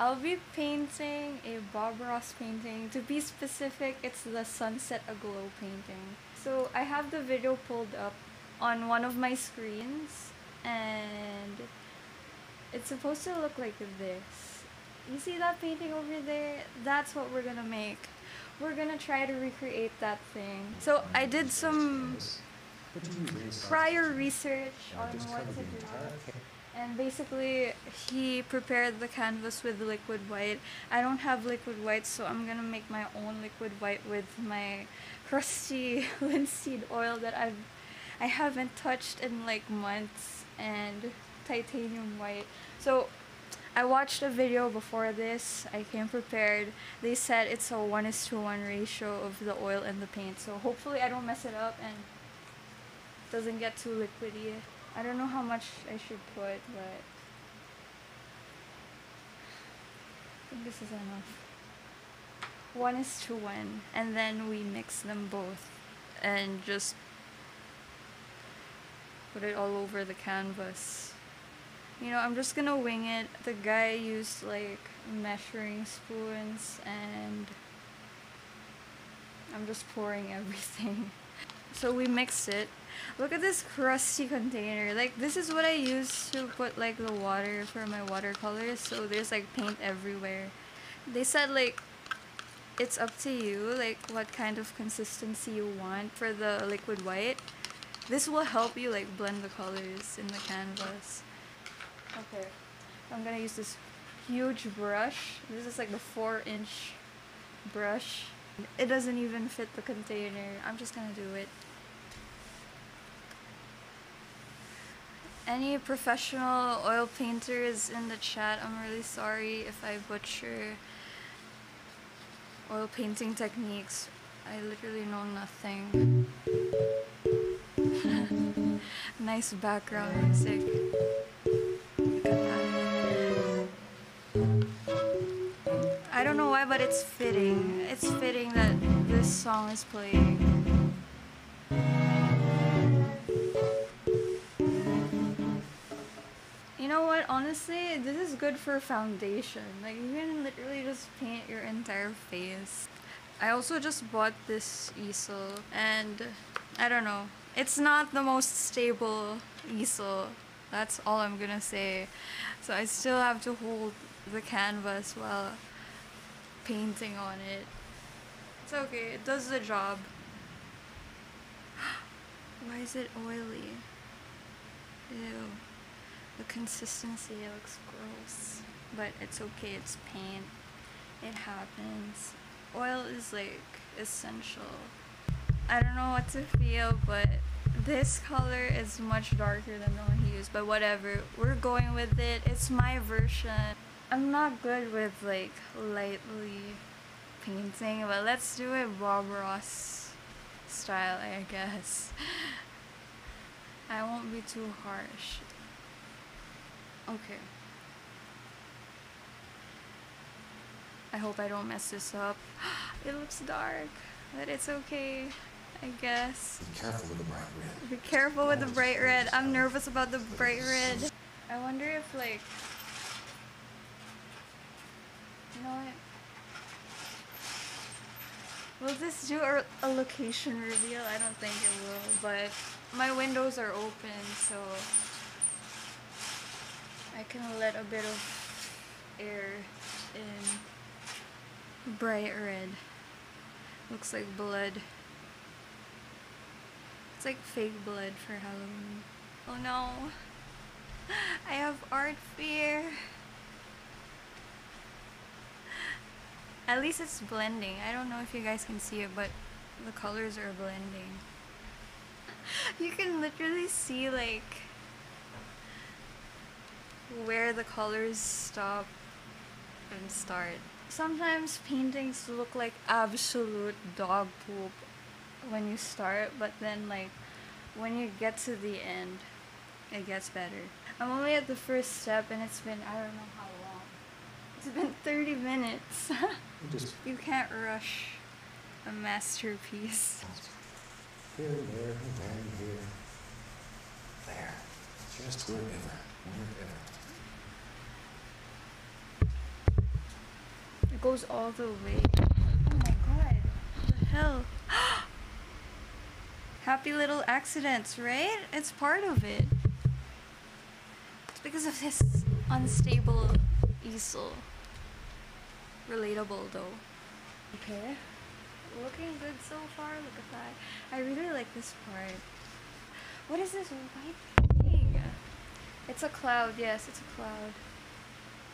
I'll be painting a Bob Ross painting. To be specific, it's the Sunset Aglow painting. So I have the video pulled up on one of my screens and it's supposed to look like this. You see that painting over there? That's what we're gonna make. We're gonna try to recreate that thing. So I did some prior research on what to do. And basically, he prepared the canvas with liquid white. I don't have liquid white, so I'm gonna make my own liquid white with my crusty linseed oil that I've I haven't touched in like months and titanium white. So I watched a video before this. I came prepared. They said it's a 1 is to 1 ratio of the oil and the paint. So hopefully I don't mess it up and doesn't get too liquidy. I don't know how much I should put, but I think this is enough. One is to one, and then we mix them both and just put it all over the canvas. You know, I'm just gonna wing it. The guy used like measuring spoons and I'm just pouring everything. So we mix it. Look at this crusty container. Like this is what I use to put like the water for my watercolors. So there's like paint everywhere. They said like it's up to you like what kind of consistency you want for the liquid white. This will help you like blend the colors in the canvas. Okay, I'm gonna use this huge brush. This is like the 4 inch brush. It doesn't even fit the container. I'm just gonna do it. Any professional oil painters in the chat, I'm really sorry if I butcher oil painting techniques. I literally know nothing. nice background music. Why, but it's fitting. It's fitting that this song is playing. You know what? Honestly, this is good for foundation. Like, you can literally just paint your entire face. I also just bought this easel, and I don't know. It's not the most stable easel. That's all I'm gonna say. So I still have to hold the canvas while painting on it. It's okay, it does the job. Why is it oily? Ew. The consistency looks gross. But it's okay, it's paint. It happens. Oil is like essential. I don't know what to feel, but this color is much darker than the one he used, but whatever. We're going with it. It's my version. I'm not good with like lightly painting, but let's do it Bob Ross style, I guess. I won't be too harsh. Okay. I hope I don't mess this up. It looks dark, but it's okay, I guess. Be careful with the bright red. Be careful with the bright red. I'm nervous about the bright red. I wonder if like you know what? Will this do a, a location reveal? I don't think it will, but my windows are open, so I can let a bit of air in. Bright red. Looks like blood. It's like fake blood for Halloween. Oh no. I have art fear. At least it's blending. I don't know if you guys can see it, but the colors are blending. You can literally see like where the colors stop and start. Sometimes paintings look like absolute dog poop when you start, but then like when you get to the end, it gets better. I'm only at the first step and it's been I don't know how. It's been 30 minutes. Just you can't rush a masterpiece. here, there, and there, and here. There. Just wherever. Wherever. It goes all the way. Oh my god. What the hell? Happy little accidents, right? It's part of it. It's because of this unstable easel. Relatable though. Okay. Looking good so far, look at that. I really like this part. What is this white thing? It's a cloud, yes, it's a cloud.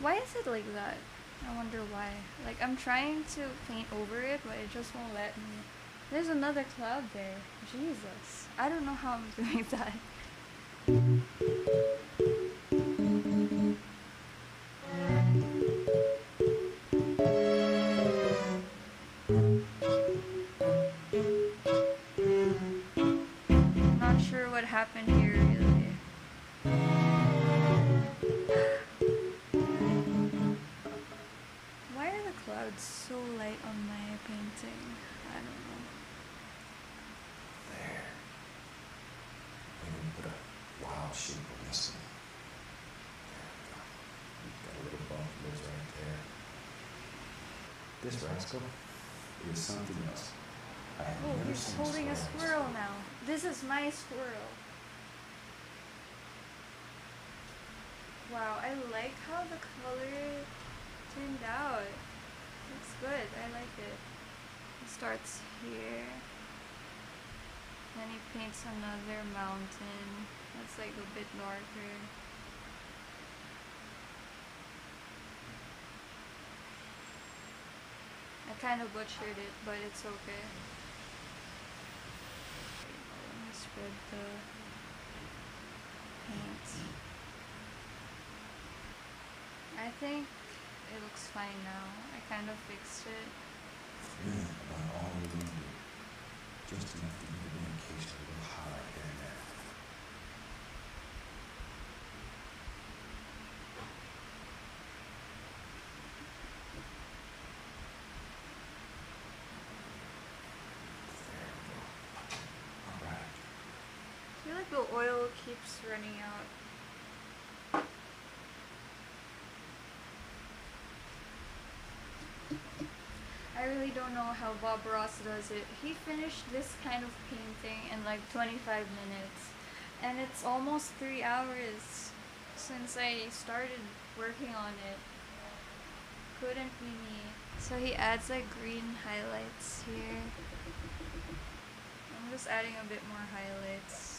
Why is it like that? I wonder why. Like, I'm trying to paint over it, but it just won't let me. There's another cloud there. Jesus. I don't know how I'm doing that. This rascal is something else. I have Oh, never he's seen holding a squirrel squirrel before. now. This is my squirrel. Wow, I like how the color turned out. Looks good. I like it. It starts here. Then he paints another mountain. That's like a bit darker. Kind of butchered it, but it's okay. Let me spread the paint. I think it looks fine now. I kind of fixed it. Feeling about all we're. Just enough to a little we go. All right. I feel like the oil keeps running out. I really don't know how Bob Ross does it. He finished this kind of painting in like 25 minutes. And it's almost three hours since I started working on it. Couldn't be me. So he adds like green highlights here. I'm just adding a bit more highlights.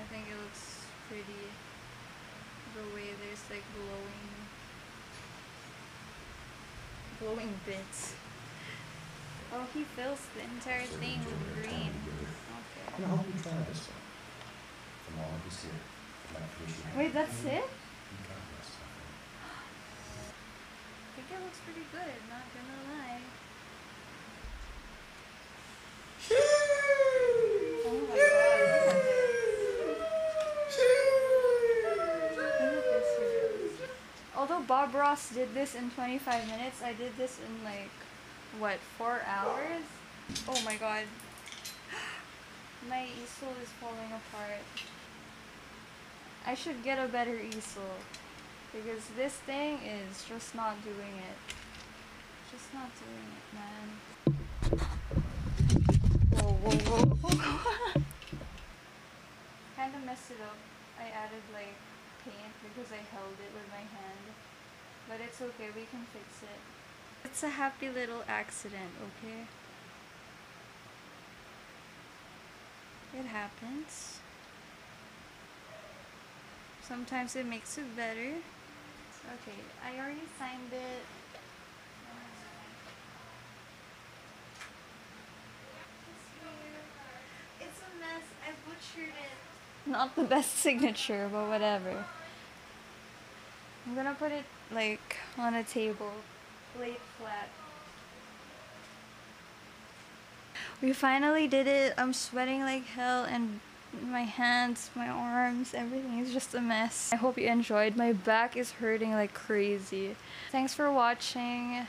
I think it looks pretty. The way there's like glowing glowing bits. Oh, he fills the entire So thing with green. together. Okay. And I try this one. From all of us here. I'd like to wish you Wait, that's it? and God bless, my friend. I think it looks pretty good, not gonna lie. Oh my god, look at this. Look at this here. Bob Ross did this in 25 minutes, I did this in like, what, 4 hours? Oh my god. My easel is falling apart. I should get a better easel. Because this thing is just not doing it. Just not doing it, man. Whoa, whoa, whoa. kind of messed it up. I added like paint because I held it with my hand. But it's okay, we can fix it. It's a happy little accident, okay? It happens. Sometimes it makes it better. Okay, I already signed it. It's a mess. I butchered it. Not the best signature, but whatever. I'm gonna put it like on a table, laid flat. We finally did it. I'm sweating like hell and my hands, my arms, everything is just a mess. I hope you enjoyed. My back is hurting like crazy. Thanks for watching.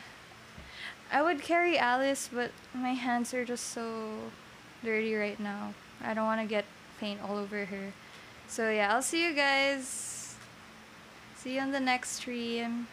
I would carry Alice, but my hands are just so dirty right now. I don't want to get paint all over her. So yeah, I'll see you guys. See you on the next stream.